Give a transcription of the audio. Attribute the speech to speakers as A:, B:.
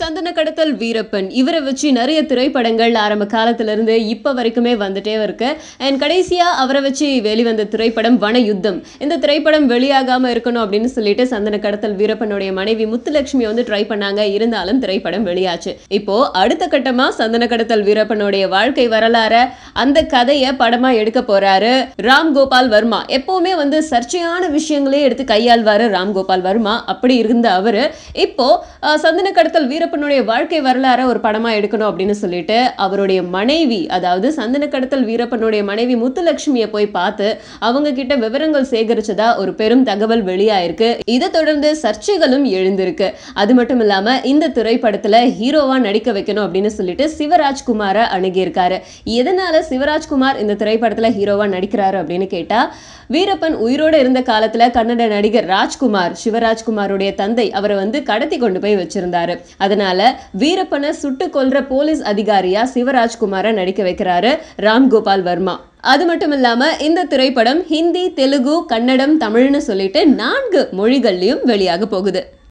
A: சந்தன கடத்தல் வீரப்பன். இவரை வச்சு நிறைய திரைப்படங்கள் ஆரம்ப காலத்துல இருந்து வரைக்குமே வந்துட்டே இருக்கு. அண்ட் கடைசியாக அவரை வச்சு வெளிவந்த திரைப்படம் வன யுத்தம் இந்த திரைப்படம் வெளியாகாம இருக்கணும் அப்படின்னு சொல்லிட்டு சந்தன கடத்தல் வீரப்பனுடைய மனைவி முத்துலட்சுமி வந்து ட்ரை பண்ணாங்க. இருந்தாலும் திரைப்படம் வெளியாச்சு. இப்போ அடுத்த கட்டமா சந்தன கடத்தல் வீரப்பனுடைய வாழ்க்கை வரலாற அந்த கதையை படமா எடுக்க போறாரு ராம் கோபால் வர்மா. எப்பவுமே வந்து சர்ச்சையான விஷயங்களே எடுத்து கையாள்வாரு ராம் கோபால் வர்மா. அப்படி இருந்த அவரு. இப்போ சந்தன கடத்தல் வீரப்பனுடைய வாழ்க்கை வரலாற ஒரு படமா எடுக்கணும் அப்படின்னு சொல்லிட்டு அவருடைய மனைவி அதாவது சந்தன கடத்தல் வீரப்பனுடைய மனைவி முத்துலட்சுமியை போய் பார்த்து அவங்க கிட்ட விவரங்கள் சேகரிச்சதா ஒரு பெரும் தகவல் வெளியாயிருக்கு. இதை தொடர்ந்து சர்ச்சைகளும் எழுந்திருக்கு. அது மட்டும் இல்லாம இந்த திரைப்படத்துல ஹீரோவா நடிக்க வைக்கணும் அப்படின்னு சொல்லிட்டு சிவராஜ்குமாரை அணுகியிருக்காரு. எதனால சிவராஜ்குமார் இந்த திரைப்படத்துல ஹீரோவா நடிக்கிறாரு அப்படின்னு கேட்டா வீரப்பன் உயிரோட இருந்த காலத்துல கன்னட நடிகர் ராஜ்குமார் சிவராஜ்குமாருடைய தந்தை அவரை வந்து கடத்தி கொண்டு போய் வச்சிருந்தாரு. அதனால வீரப்பனை சுட்டு கொல்ற போலீஸ் அதிகாரியா சிவராஜ்குமாரை நடிக்க வைக்கிறாரு ராம்கோபால் வர்மா. அது மட்டும் இல்லாம இந்த திரைப்படம் ஹிந்தி தெலுங்கு கன்னடம் தமிழ்னு சொல்லிட்டு நான்கு மொழிகள்லயும் வெளியாக போகுது.